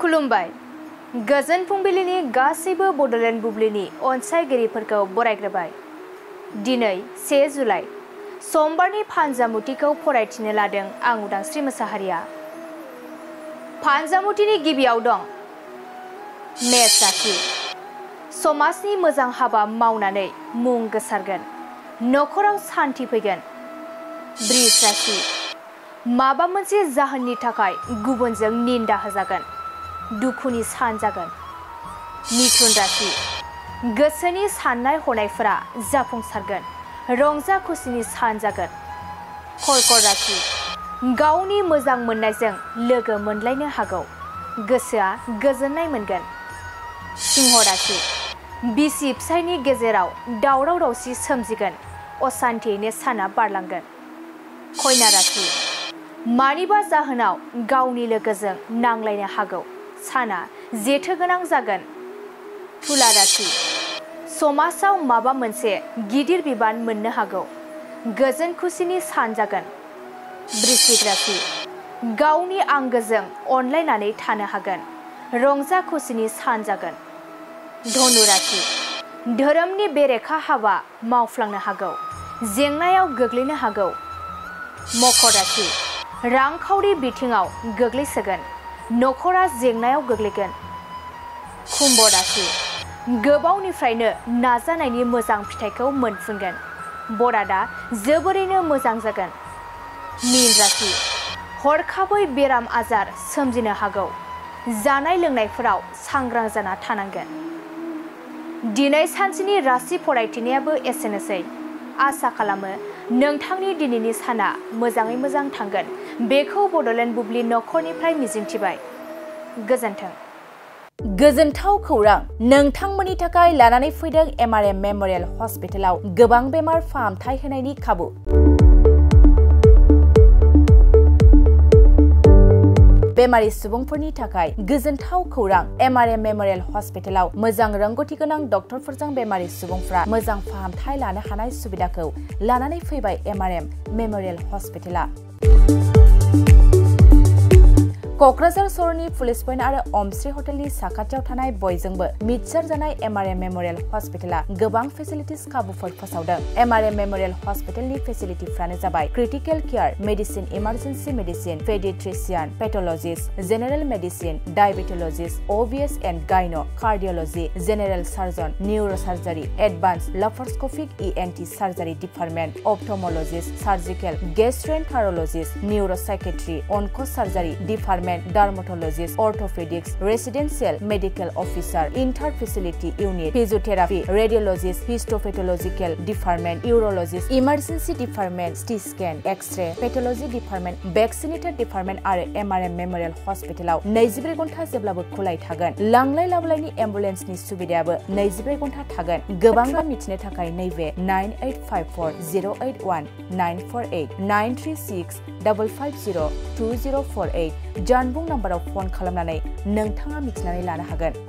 खुलुमबाय। गोजोन फुंबिलिनि गासैबो बड'लेण्ड बुब्लिनि अनसायगिरिफोरखौ बरायग्रोबाय। दिनै से जुलाइ, समबारनि फानजामुथिखौ फरायथिनो लादों आं उदांस्रि मोसाहारिया। फानजामुथिनि गिबियाव दं। मेष राशि समाजनि मोजां हाबा मावनानै मुं गोसारगोन। न'खराव सान्थि फैगोन। बृष राशि माबा मोनसे जाहोननि थाखाय गुबुनजों निन्दा होजागोन। दुखुनि सान जागोन। मिथुन राशि। गोसोनि साननाय हनायफोरा जाफुंसारगोन। रंजा खुसिनि सान जागोन। कर्कट राशि। गावनि मोजां मोननायजों लोगो मोनलायनो हागौ। गोसोआ गोजोननाय मोनगोन। सिंह राशि। बिसि फिसायनि गेजेराव दावराव दावसि सोमजिगोन। असान्थियैनो साना बारलांगोन। कन्या राशि। मानिबा जाहोनाव गावनि लोगोजों नांलायनो हागौ। साना जेथो गोनां जागोन। राशि समाजाव माबा मोनसे गिदिर बिबान मोननो हागौ। गोजोन खुसिनि सान जागोन। बृश्चिक राशि गावनि आंगोजों अनलायनानै थानो हागोन। रंजा खुसिनि सान जागोन। धनु राशि धोरोमनि बेरेखा हाबा मावफ्लांनो हागौ। जेंनायाव गोग्लैनो हागौ। मकर राशि रांखावरि बिथिङाव गोग्लैसोगोन। न'खरा जेंनायाव गोग्लैगोन कुम्भ राशि गोबावनिफ्रायनो नाजानायनि मोजां फिथाइखौ मोनफुंगोन बरादा जोबोरैनो मोजां जागोन मीन राशि हरखाबै बेराम आजार सोमजिनो हागौ जानाय लोंनायफोराव सांग्रां जाना थानांगोन दिनै सानसेनि राशि फरायथिनायाबो एसेनोसै आसा खालामो नोंथांनि दिनैनि साना मोजाङै मोजां थांगोन बेखौ बड'लेण्ड बुब्लि न'खरनिफ्राय मिजिंथिबाय गोजोन्थों गोजोनथाव खौरां नोंथांमोननि थाखाय लानानै फैदों एमआरएम मेमरियेल हस्पिटालाव गोबां बेमार फाहामथाय होनायनि खाबु बेमारि सुबुंफोरनि थाखाय गोजोनथाव खौरां एमआरएम मेमरियेल हस्पिटालाव मोजां रोंगौथि गोनां डक्टरफोरजों बेमारि सुबुंफ्रा मोजां फाहामथाय लानो हानाय सुबिदाखौ लानानै फैबाय एमआरएम मेमरियेल हस्पिटाला क'क्राझार सहरनि पुलिस पइन्ट आरो अमश्री हटेलनि साखाथियाव थानाय बयजोंबो मिथिसार जानाय एमआरएम मेमरियेल हस्पिटाला गोबां फेसिलिटिस खाबुफोर फोसावदों एमआरएम मेमरियेल हस्पिटालनि फेसिलिटिफ्रानो जाबाय critical care medicine emergency medicine pediatrician pathologist general medicine diabetologist OBS and gyno cardiology general surgeon neuro surgery advance laparoscopic ENT surgery department ophthalmologist surgical gastroenterologist neuropsychiatry onco surgery department dermatologist orthopedics residential medical officer inter facility unit physiotherapy radiologist histopathological department urologist emergency department CT scan x ray pathology department vaccinator department आरो MRM memorial हस्पिटालाव नैजिब्रै घन्टा जेब्लाबो खुलाय थागोन लांलाय लाबोलायनि एम्बुलेन्सनि सुबिदायाबो नैजिब्रै घन्टा थागोन गोबां मिथिनो थाखाय नैबे nine eight five four zero' eight one nine four eight nine three six double five जिर' टु जिर' फर ओइट जानबुं नाम्बाराव फन खालामनानै नोंथाङा मिथिनानै लानो हागोन